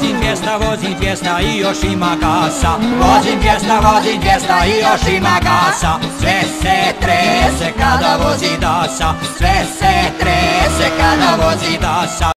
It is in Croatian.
vozim 200, vozim 200 i još ima gasa. Vozim 200, vozim 200 i još ima gasa. Sve se trese kada vozi dasa. Sve se trese kada vozi dasa.